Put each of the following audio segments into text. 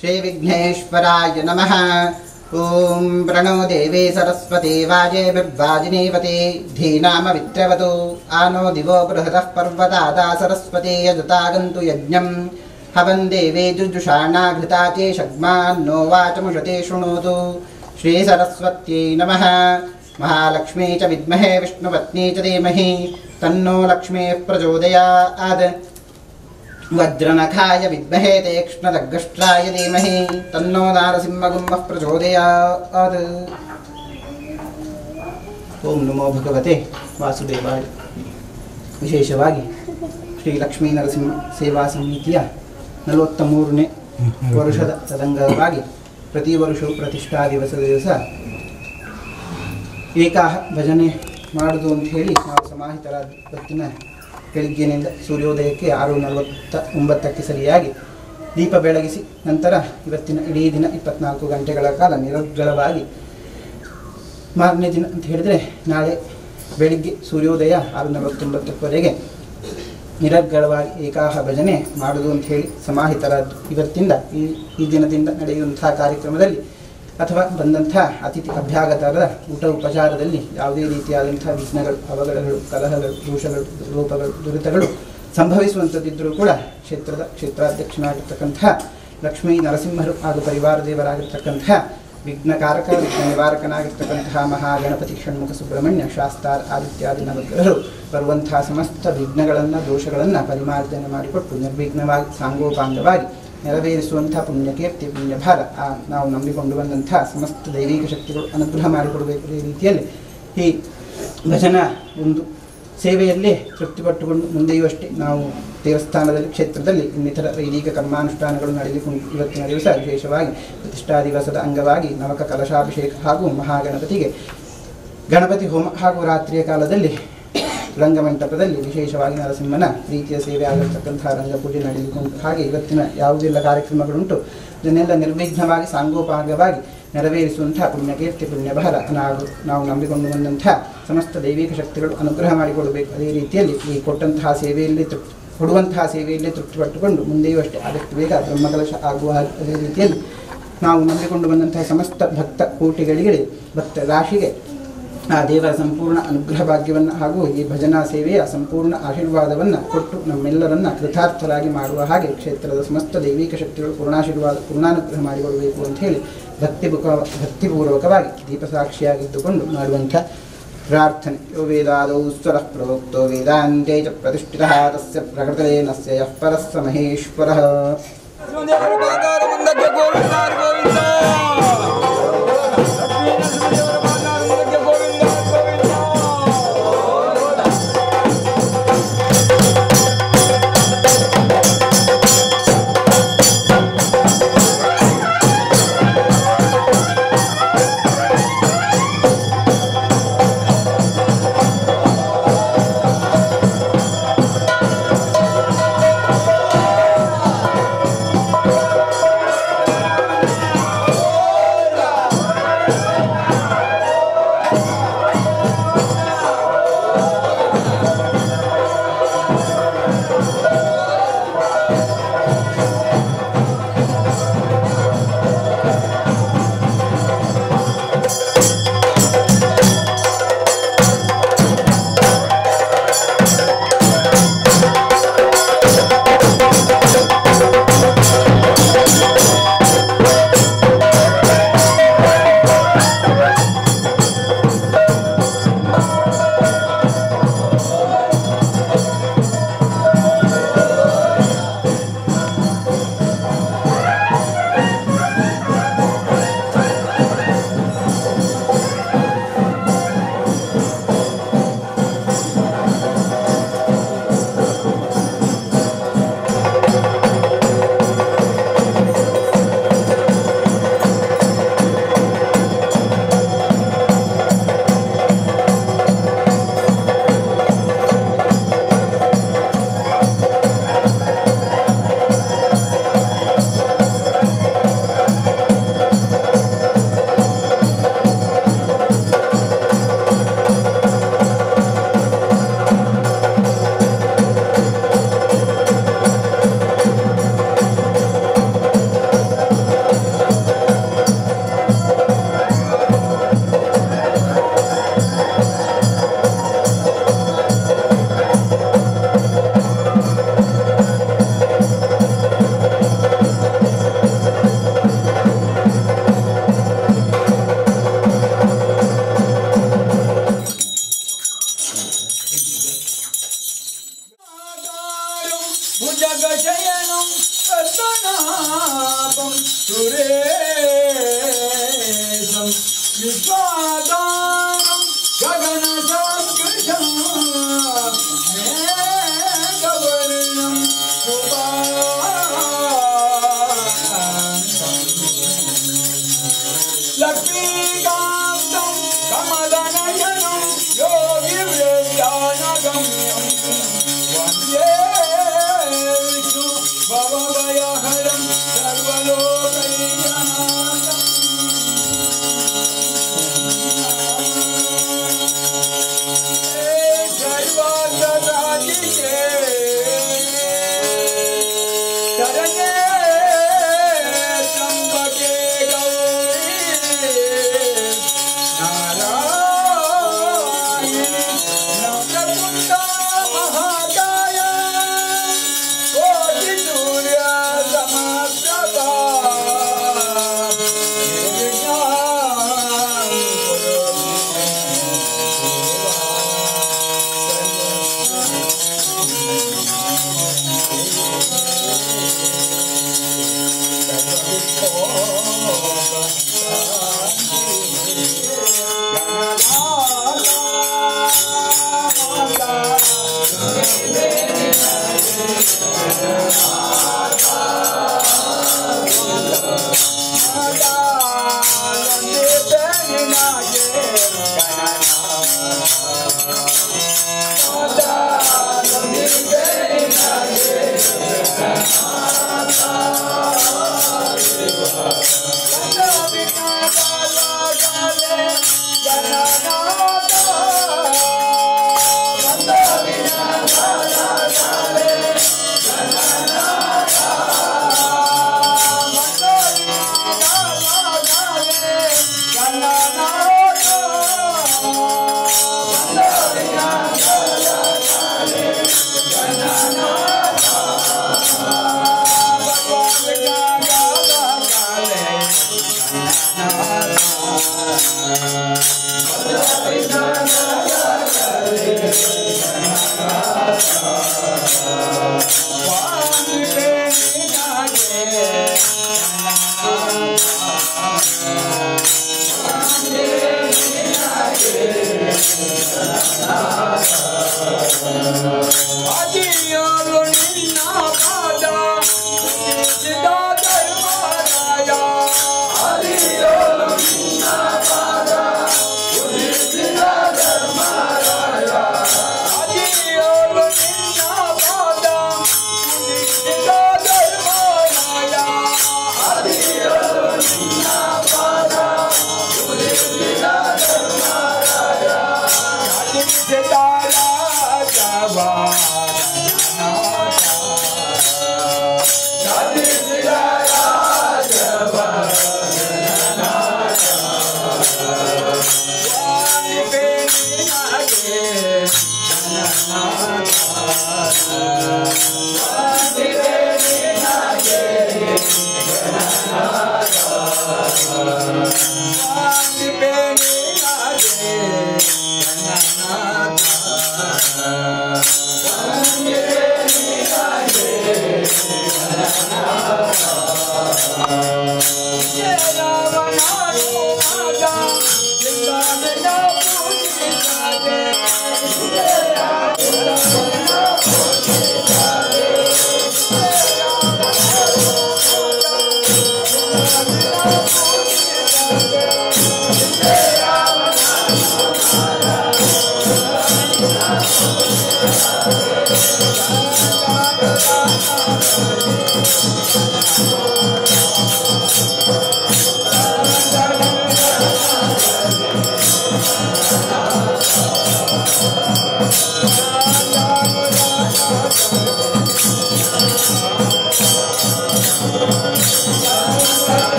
श्रीविघ्नेश्वराय नमः। ॐ प्रणो देवी सरस्वती वाजेभिर्वाजिनीवती धीनामवित्रवतु आनो दिवो बृहतः पर्वतादा सरस्वती यजतागन्तु यज्ञम्। हवन् देवे जुजुषाणाघृता चे शग्मान्नो वाचमुषते शृणोतु। श्रीसरस्वत्यै नमः। महालक्ष्मी च विद्महे विष्णुपत्नी च धीमहि। तन्नो लक्ष्मीः प्रचोदयात् वज्रनखाय विद्महे तीक्ष्णदग्गष्ट्राय धीमहि तन्नो नारसिंहगुम्बः प्रचोदयात् ಓಂ ನಮೋ ಭಗವತೆ ವಾಸುದೇವಾಯ ವಿಶೇಷವಾಗಿ ಶ್ರೀ ಲಕ್ಷ್ಮೀ ನರಸಿಂಹ ಸೇವಾ ಸಮಿತಿಯ ನಲವತ್ತ ಮೂರನೇ ವರ್ಷದ ತದಂಗವಾಗಿ ಪ್ರತಿ ವರ್ಷವೂ ಪ್ರತಿಷ್ಠಾ ದಿವಸದ ದಿವಸ ಏಕಾಹ ಭಜನೆ ಮಾಡುವುದು ಅಂತ ಹೇಳಿ ನಾವು ಸಮಾಹಿತರಾದ ಬೆಳಿಗ್ಗಿನಿಂದ ಸೂರ್ಯೋದಯಕ್ಕೆ ಆರು ನಲವತ್ತ ಒಂಬತ್ತಕ್ಕೆ ಸರಿಯಾಗಿ ದೀಪ ಬೆಳಗಿಸಿ ನಂತರ ಇವತ್ತಿನ ಇಡೀ ದಿನ ಇಪ್ಪತ್ನಾಲ್ಕು ಗಂಟೆಗಳ ಕಾಲ ನಿರರ್ಗಳವಾಗಿ ಮಾರನೇ ದಿನ ಅಂತ ಹೇಳಿದರೆ ನಾಳೆ ಬೆಳಿಗ್ಗೆ ಸೂರ್ಯೋದಯ ಆರು ನಲವತ್ತೊಂಬತ್ತಕ್ಕವರೆಗೆ ನಿರರ್ಗಳವಾಗಿ ಏಕಾಹ ಭಜನೆ ಮಾಡುವುದು ಅಂತ ಹೇಳಿ ಸಮಾಹಿತರಾದ ಇವತ್ತಿಂದ ಈ ಈ ದಿನದಿಂದ ನಡೆಯುವಂತಹ ಕಾರ್ಯಕ್ರಮದಲ್ಲಿ ಅಥವಾ ಬಂದಂಥ ಅತಿಥಿ ಅಭ್ಯಾಗತರ ಊಟ ಉಪಚಾರದಲ್ಲಿ ಯಾವುದೇ ರೀತಿಯಾದಂಥ ವಿಘ್ನಗಳು, ಅವಘಡಗಳು, ಕಲಹಗಳು, ದೋಷಗಳು ರೂಪಗಳು ದುರಿತಗಳು ಸಂಭವಿಸುವಂಥದ್ದಿದ್ದರೂ ಕೂಡ ಕ್ಷೇತ್ರದ ಕ್ಷೇತ್ರಾಧ್ಯಕ್ಷನಾಗಿರ್ತಕ್ಕಂಥ ಲಕ್ಷ್ಮೀ ನರಸಿಂಹರು ಹಾಗೂ ಪರಿವಾರ ದೇವರಾಗಿರ್ತಕ್ಕಂಥ ವಿಘ್ನಕಾರಕ ವಿಘ್ನ ನಿವಾರಕನಾಗಿರ್ತಕ್ಕಂತಹ ಮಹಾಗಣಪತಿ ಷಣ್ಮುಖ ಸುಬ್ರಹ್ಮಣ್ಯ, ಶಾಸ್ತಾರ್ ಆದಿತ್ಯಾದಿ ನವಗ್ರಹರು ಬರುವಂತಹ ಸಮಸ್ತ ವಿಘ್ನಗಳನ್ನು, ದೋಷಗಳನ್ನು ಪರಿಮಾರ್ಜನೆ ಮಾಡಿಕೊಟ್ಟು ನಿರ್ವಿಘ್ನವಾಗಿ, ಸಾಂಗೋಪಾಂಗವಾಗಿ ನೆರವೇರಿಸುವಂಥ ಪುಣ್ಯಕೀರ್ತಿ ಪುಣ್ಯಭಾರ. ಆ, ನಾವು ನಂಬಿಕೊಂಡು ಬಂದಂಥ ಸಮಸ್ತ ದೈವಿಕ ಶಕ್ತಿಗಳು ಅನುಗ್ರಹ ಮಾಡಿಕೊಡಬೇಕು ಈ ರೀತಿಯಲ್ಲಿ ಈ ಭಜನಾ ಒಂದು ಸೇವೆಯಲ್ಲೇ ತೃಪ್ತಿಪಟ್ಟುಕೊಂಡು ಮುಂದೆಯೂ ಅಷ್ಟೇ ನಾವು ದೇವಸ್ಥಾನದಲ್ಲಿ, ಕ್ಷೇತ್ರದಲ್ಲಿ ಇನ್ನಿತರ ವೈದಿಕ ಕರ್ಮಾನುಷ್ಠಾನಗಳು ನಡೆದುಕೊಂಡು ಇವತ್ತಿನ ದಿವಸ ವಿಶೇಷವಾಗಿ ಪ್ರತಿಷ್ಠಾ ದಿವಸದ ಅಂಗವಾಗಿ ನವಕ ಕಲಶಾಭಿಷೇಕ ಹಾಗೂ ಮಹಾಗಣಪತಿಗೆ ಗಣಪತಿ ಹೋಮ ಹಾಗೂ ರಾತ್ರಿಯ ಕಾಲದಲ್ಲಿ ರಂಗಮಂಟಪದಲ್ಲಿ ವಿಶೇಷವಾಗಿ ನರಸಿಂಹನ ಪ್ರೀತಿಯ ಸೇವೆ ಆಗಿರ್ತಕ್ಕಂತಹ ರಂಗಪೂಜೆ ನಡೆದುಕೊಂಡು ಹಾಗೆ ಇವತ್ತಿನ ಯಾವುದೆಲ್ಲ ಕಾರ್ಯಕ್ರಮಗಳುಂಟು, ಇದನ್ನೆಲ್ಲ ನಿರ್ವಿಘ್ನವಾಗಿ ಸಾಂಗೋಪಾಂಗವಾಗಿ ನೆರವೇರಿಸುವಂತಹ ಪುಣ್ಯಕೀರ್ತಿ, ಪುಣ್ಯಭಾರ ನಾವು ನಾವು ನಂಬಿಕೊಂಡು ಬಂದಂತಹ ಸಮಸ್ತ ದೈವಿಕ ಶಕ್ತಿಗಳು ಅನುಗ್ರಹ ಮಾಡಿಕೊಡಬೇಕು. ಅದೇ ರೀತಿಯಲ್ಲಿ ಈ ಕೊಟ್ಟಂತಹ ಸೇವೆಯಲ್ಲಿ ತೃಪ್ತಿ, ಕೊಡುವಂತಹ ಸೇವೆಯಲ್ಲಿ ತೃಪ್ತಿಪಟ್ಟುಕೊಂಡು ಮುಂದೆಯೂ ಅಷ್ಟೇ ಆದಷ್ಟು ಬೇಗ ಬ್ರಹ್ಮಕಲಶ ಆಗುವ ಅದೇ ರೀತಿಯಲ್ಲಿ ನಾವು ನಂಬಿಕೊಂಡು ಬಂದಂತಹ ಸಮಸ್ತ ಭಕ್ತ ಕೋಟಿಗಳಿಗೆ, ಭಕ್ತ ರಾಶಿಗೆ ಆ ದೇವರ ಸಂಪೂರ್ಣ ಅನುಗ್ರಹ ಭಾಗ್ಯವನ್ನು ಹಾಗೂ ಈ ಭಜನಾ ಸೇವೆಯ ಸಂಪೂರ್ಣ ಆಶೀರ್ವಾದವನ್ನು ಕೊಟ್ಟು ನಮ್ಮೆಲ್ಲರನ್ನ ಕೃತಾರ್ಥರಾಗಿ ಮಾಡುವ ಹಾಗೆ ಕ್ಷೇತ್ರದ ಸಮಸ್ತ ದೈವಿಕ ಶಕ್ತಿಗಳು ಪೂರ್ಣಾಶೀರ್ವಾದ ಪೂರ್ಣಾನುಗ್ರಹ ಮಾಡಿಕೊಳ್ಳಬೇಕು ಅಂತ ಹೇಳಿ ಭಕ್ತಿ ಭಕ್ತಿಪೂರ್ವಕವಾಗಿ ದೀಪಸಾಕ್ಷಿಯಾಗಿದ್ದುಕೊಂಡು ಮಾಡುವಂಥ ಪ್ರಾರ್ಥನೆ. ಯೋ ವೇದಾದೌ ಸ್ವರ ಪ್ರೋಕ್ತೋ ವೇದಾಂತೆ ಚ ಪ್ರತಿಷ್ಠಿತ ತಸ್ಯ ಪ್ರಕೃತೇನಸ್ಯ ಯಃ ಪರಸ್ಸ ಮಹೇಶ್ವರಃ. love.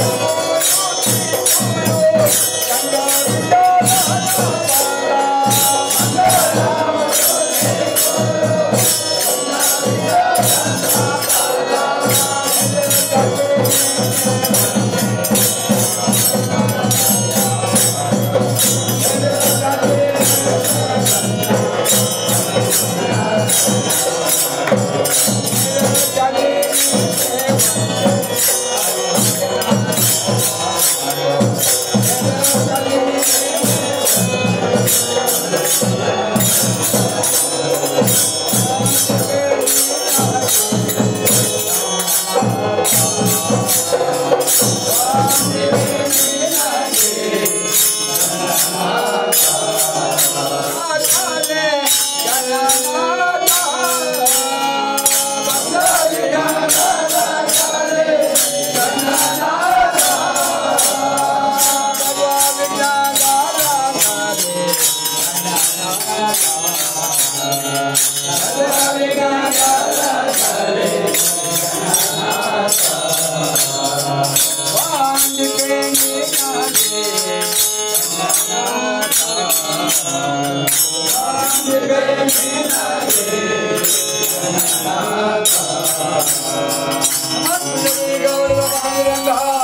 はい。Gauravanga